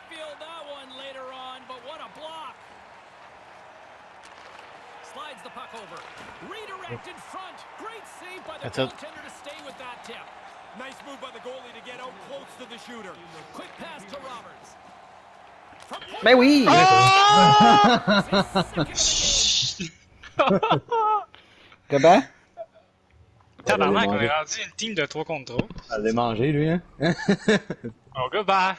midfield that one later on, but what a block. Slides the puck over. Redirect in front. Great save by the That's it. goaltender to stay with that tip. Nice move by the goalie to get out close to the shooter. Quick pass to Roberts. From point Ben! Comment? Tabarnak, on est rendu une team de 3 contre 3. Allez manger, lui, hein? Oh, goodbye!